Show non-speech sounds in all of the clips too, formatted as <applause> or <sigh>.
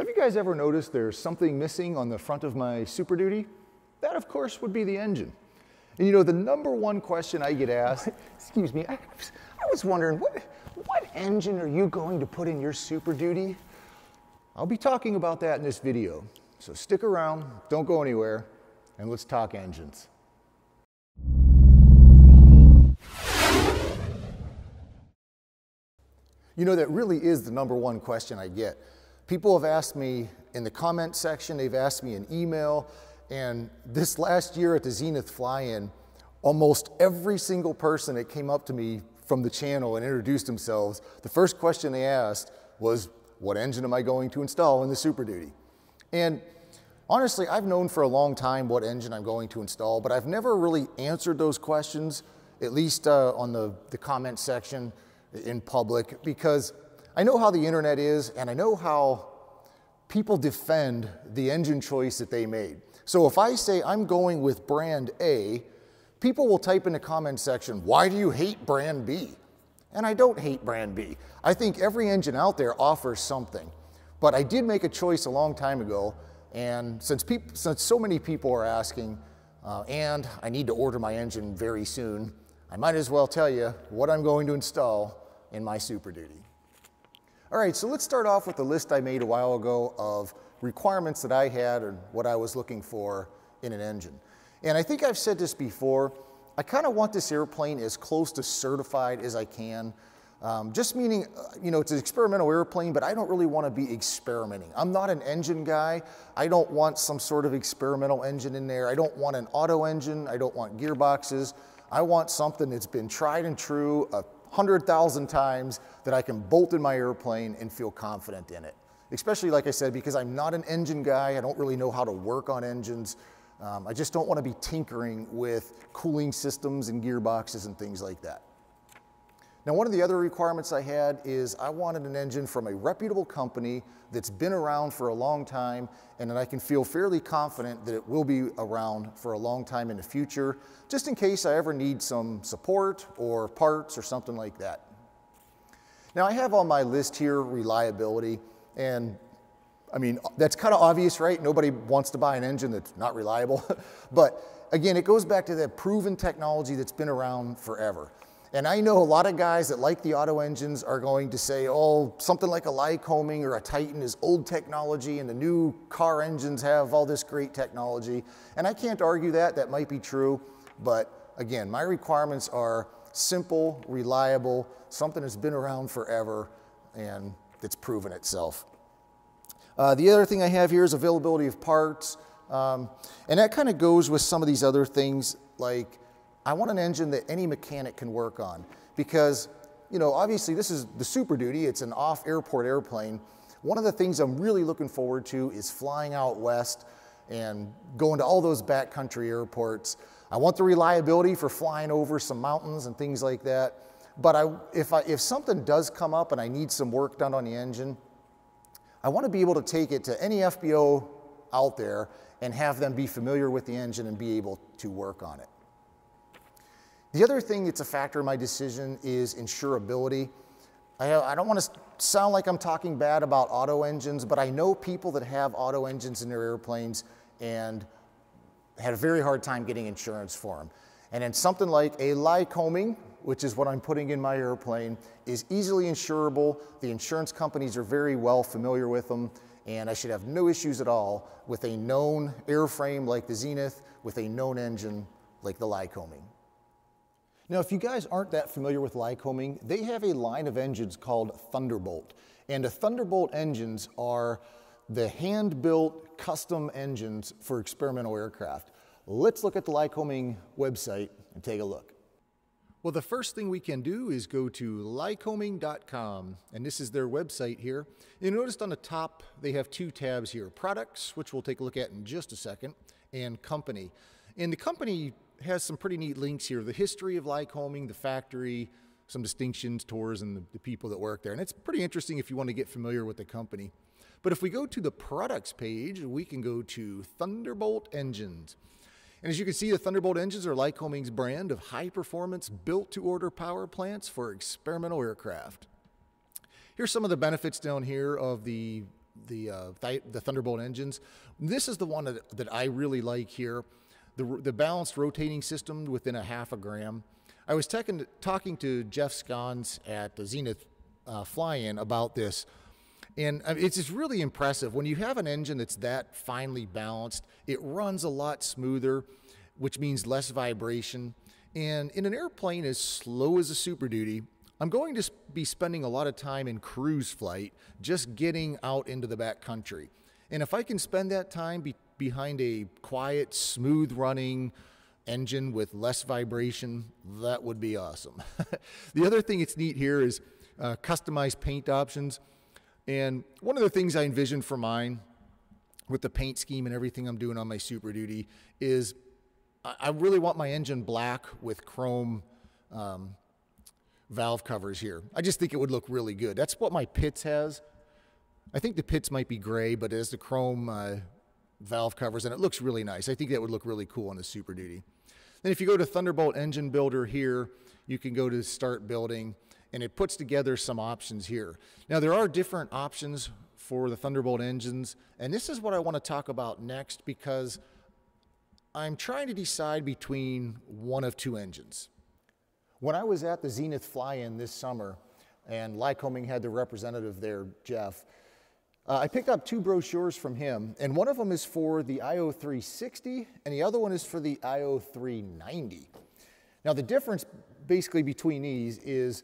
Have you guys ever noticed there's something missing on the front of my Super Duty? That, of course, would be the engine. And you know, the number one question I get asked. <laughs> Excuse me, I, I was wondering, what, what engine are you going to put in your Super Duty? I'll be talking about that in this video. So stick around, don't go anywhere, and let's talk engines. You know, that really is the number one question I get. People have asked me in the comment section, they've asked me in email, and this last year at the Zenith fly-in, almost every single person that came up to me from the channel and introduced themselves, the first question they asked was, what engine am I going to install in the Super Duty? And honestly, I've known for a long time what engine I'm going to install, but I've never really answered those questions, at least uh, on the, the comment section in public, because I know how the internet is and I know how people defend the engine choice that they made. So if I say I'm going with brand A, people will type in the comment section, why do you hate brand B? And I don't hate brand B. I think every engine out there offers something. But I did make a choice a long time ago, and since, since so many people are asking, uh, and I need to order my engine very soon, I might as well tell you what I'm going to install in my Super Duty. All right, so let's start off with the list I made a while ago of requirements that I had and what I was looking for in an engine. And I think I've said this before, I kind of want this airplane as close to certified as I can. Um, just meaning, uh, you know, it's an experimental airplane, but I don't really want to be experimenting. I'm not an engine guy. I don't want some sort of experimental engine in there. I don't want an auto engine. I don't want gearboxes. I want something that's been tried and true, a 100,000 times that I can bolt in my airplane and feel confident in it. Especially, like I said, because I'm not an engine guy, I don't really know how to work on engines. Um, I just don't want to be tinkering with cooling systems and gearboxes and things like that. Now, one of the other requirements I had is I wanted an engine from a reputable company that's been around for a long time and that I can feel fairly confident that it will be around for a long time in the future, just in case I ever need some support or parts or something like that. Now, I have on my list here reliability, and I mean, that's kind of obvious, right? Nobody wants to buy an engine that's not reliable. <laughs> but again, it goes back to that proven technology that's been around forever. And I know a lot of guys that like the auto engines are going to say, oh, something like a Lycoming or a Titan is old technology and the new car engines have all this great technology. And I can't argue that, that might be true. But again, my requirements are simple, reliable, something that's been around forever and that's proven itself. Uh, the other thing I have here is availability of parts. Um, and that kind of goes with some of these other things like I want an engine that any mechanic can work on because, you know, obviously this is the Super Duty, it's an off airport airplane. One of the things I'm really looking forward to is flying out west and going to all those backcountry airports. I want the reliability for flying over some mountains and things like that. But I, if, I, if something does come up and I need some work done on the engine, I want to be able to take it to any FBO out there and have them be familiar with the engine and be able to work on it. The other thing that's a factor in my decision is insurability. I, uh, I don't want to sound like I'm talking bad about auto engines, but I know people that have auto engines in their airplanes and had a very hard time getting insurance for them. And then something like a Lycoming, which is what I'm putting in my airplane, is easily insurable. The insurance companies are very well familiar with them, and I should have no issues at all with a known airframe like the Zenith with a known engine like the Lycoming. Now, if you guys aren't that familiar with Lycoming, they have a line of engines called Thunderbolt. And the Thunderbolt engines are the hand-built custom engines for experimental aircraft. Let's look at the Lycoming website and take a look. Well, the first thing we can do is go to lycoming.com, and this is their website here. You noticed on the top they have two tabs here products, which we'll take a look at in just a second, and company. And the company has some pretty neat links here. The history of Lycoming, the factory, some distinctions, tours, and the, the, people that work there. And it's pretty interesting if you want to get familiar with the company. But if we go to the products page, we can go to Thunderbolt Engines. And as you can see, the Thunderbolt engines are Lycoming's brand of high performance, built to order power plants for experimental aircraft. Here's some of the benefits down here of the the uh, th- the Thunderbolt engines. This is the one that, that I really like here. The, the balanced rotating system within a half a gram. I was talking talking to Jeff Scons at the Zenith uh, Fly-In about this, and uh, it's just really impressive when you have an engine that's that finely balanced. It runs a lot smoother, which means less vibration. And in an airplane as slow as a Super Duty, I'm going to be spending a lot of time in cruise flight, just getting out into the back country. And if I can spend that time behind a quiet, smooth running engine with less vibration, that would be awesome. <laughs> the other thing that's neat here is uh, customized paint options. And one of the things I envisioned for mine with the paint scheme and everything I'm doing on my Super Duty is I really want my engine black with chrome um, valve covers here. I just think it would look really good. That's what my Pitts has. I think the Pitts might be gray, but it has the chrome uh, valve covers, and it looks really nice. I think that would look really cool on the Super Duty. Then if you go to Thunderbolt Engine Builder here, you can go to Start Building, and it puts together some options here. Now there are different options for the Thunderbolt engines, and this is what I want to talk about next because I'm trying to decide between one of two engines. When I was at the Zenith Fly-In this summer, and Lycoming had the representative there, Jeff, uh, I picked up two brochures from him, and one of them is for the IO360, and the other one is for the IO390. Now, the difference basically between these is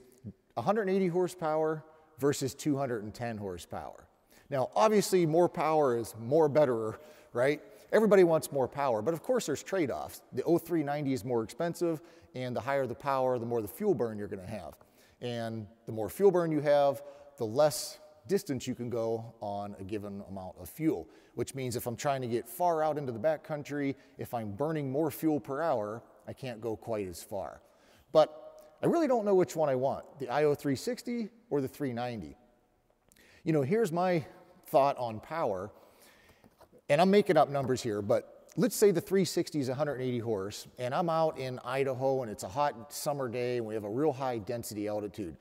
180 horsepower versus 210 horsepower. Now, obviously, more power is more better, right? Everybody wants more power, but of course there's trade-offs. The O-390 is more expensive, and the higher the power, the more the fuel burn you're gonna have. And the more fuel burn you have, the less distance you can go on a given amount of fuel, which means if I'm trying to get far out into the backcountry, if I'm burning more fuel per hour, I can't go quite as far. But I really don't know which one I want, the IO360 or the 390. You know, here's my thought on power and I'm making up numbers here, but let's say the 360 is 180 horse, and I'm out in Idaho and it's a hot summer day and we have a real high density altitude.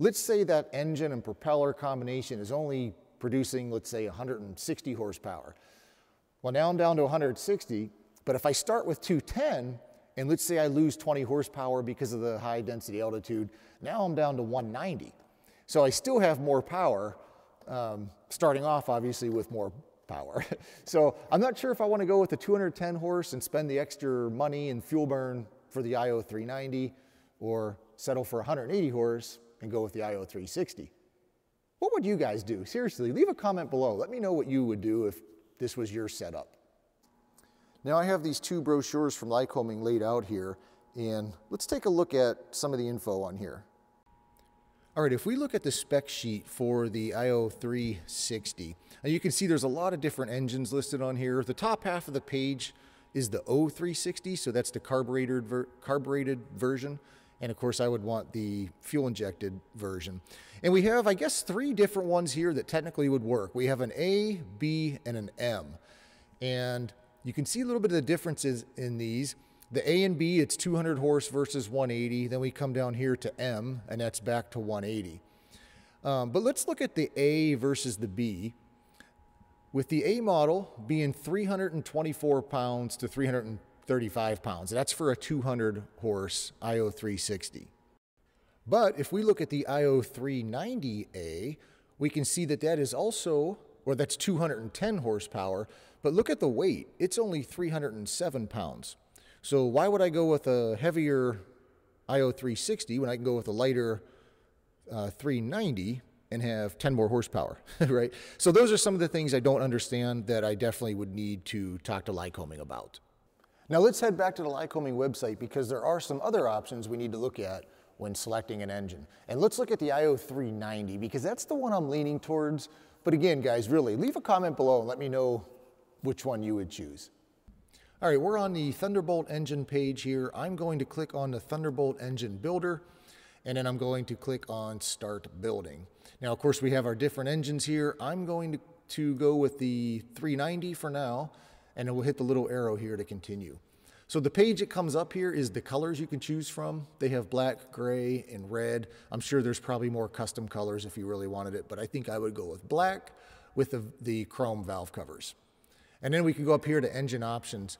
Let's say that engine and propeller combination is only producing, let's say, 160 horsepower. Well, now I'm down to 160, but if I start with 210, and let's say I lose 20 horsepower because of the high density altitude, now I'm down to 190. So I still have more power, um, starting off obviously with more power. <laughs> so I'm not sure if I want to go with the 210 horse and spend the extra money and fuel burn for the IO 390 or settle for 180 horse and go with the IO 360. What would you guys do? Seriously, leave a comment below. Let me know what you would do if this was your setup. Now I have these two brochures from Lycoming laid out here, and let's take a look at some of the info on here. All right, if we look at the spec sheet for the IO360, you can see there's a lot of different engines listed on here. The top half of the page is the O360, so that's the carbureted, ver carbureted version. And of course, I would want the fuel injected version. And we have, I guess, three different ones here that technically would work. We have an A, B, and an M. And you can see a little bit of the differences in these. The A and B, it's 200 horse versus 180. Then we come down here to M, and that's back to 180. Um, but let's look at the A versus the B. With the A model being 324 pounds to 335 pounds, that's for a 200 horse IO360. But if we look at the IO390A, we can see that that is also, or that's 210 horsepower, but look at the weight, it's only 307 pounds. So why would I go with a heavier IO360 when I can go with a lighter uh, 390 and have 10 more horsepower, <laughs> right? So those are some of the things I don't understand that I definitely would need to talk to Lycoming about. Now let's head back to the Lycoming website because there are some other options we need to look at when selecting an engine. And let's look at the IO390 because that's the one I'm leaning towards. But again, guys, really, leave a comment below and let me know which one you would choose. All right, we're on the Thunderbolt engine page here. I'm going to click on the Thunderbolt engine builder, and then I'm going to click on start building. Now, of course, we have our different engines here. I'm going to, to go with the 390 for now, and we'll hit the little arrow here to continue. So the page that comes up here is the colors you can choose from. They have black, gray, and red. I'm sure there's probably more custom colors if you really wanted it, but I think I would go with black with the, the chrome valve covers. And then we can go up here to engine options.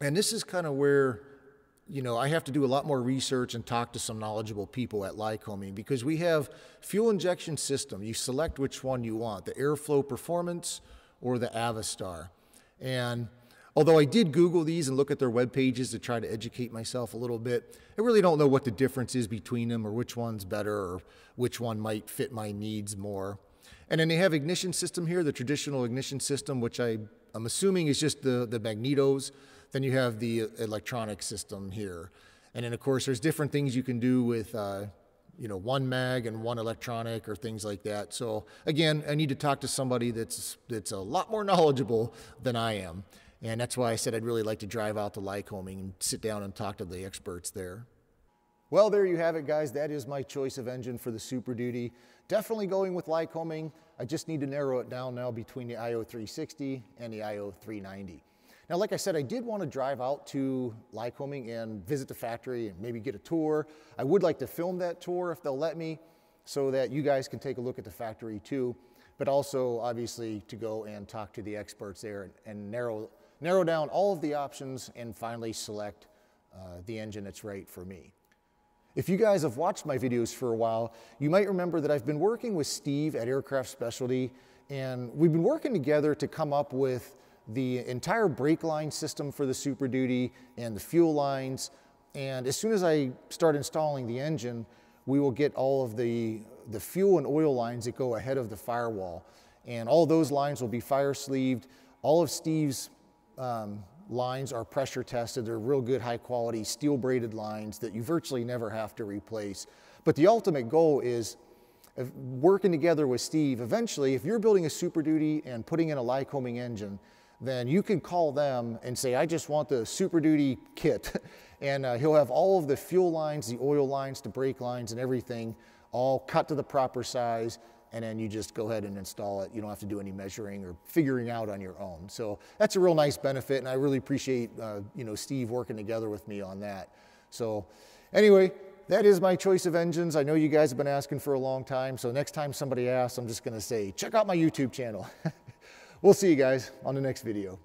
And this is kind of where, you know, I have to do a lot more research and talk to some knowledgeable people at Lycoming because we have fuel injection system. You select which one you want, the Airflow Performance or the Avstar. And although I did Google these and look at their web pages to try to educate myself a little bit, I really don't know what the difference is between them or which one's better or which one might fit my needs more. And then they have ignition system here, the traditional ignition system, which I, I'm assuming is just the, the magnetos. Then you have the electronic system here. And then of course there's different things you can do with uh, you know, one mag and one electronic or things like that. So again, I need to talk to somebody that's, that's a lot more <laughs> knowledgeable than I am. And that's why I said I'd really like to drive out to Lycoming and sit down and talk to the experts there. Well, there you have it, guys. That is my choice of engine for the Super Duty. Definitely going with Lycoming. I just need to narrow it down now between the IO360 and the IO390. Now, like I said, I did want to drive out to Lycoming and visit the factory and maybe get a tour. I would like to film that tour if they'll let me so that you guys can take a look at the factory too, but also obviously to go and talk to the experts there and, and narrow, narrow down all of the options and finally select uh, the engine that's right for me. If you guys have watched my videos for a while, you might remember that I've been working with Steve at Aircraft Specialty, and we've been working together to come up with the entire brake line system for the Super Duty and the fuel lines. And as soon as I start installing the engine, we will get all of the, the fuel and oil lines that go ahead of the firewall. And all those lines will be fire sleeved. All of Steve's um, lines are pressure tested. They're real good, high quality, steel braided lines that you virtually never have to replace. But the ultimate goal is working together with Steve. Eventually, if you're building a Super Duty and putting in a Lycoming engine, then you can call them and say, I just want the Super Duty kit. <laughs> and uh, he'll have all of the fuel lines, the oil lines, the brake lines, and everything all cut to the proper size and then you just go ahead and install it. You don't have to do any measuring or figuring out on your own. So that's a real nice benefit, and I really appreciate uh, you know Steve working together with me on that. So anyway, that is my choice of engines. I know you guys have been asking for a long time, so next time somebody asks, I'm just going to say, check out my YouTube channel. <laughs> we'll see you guys on the next video.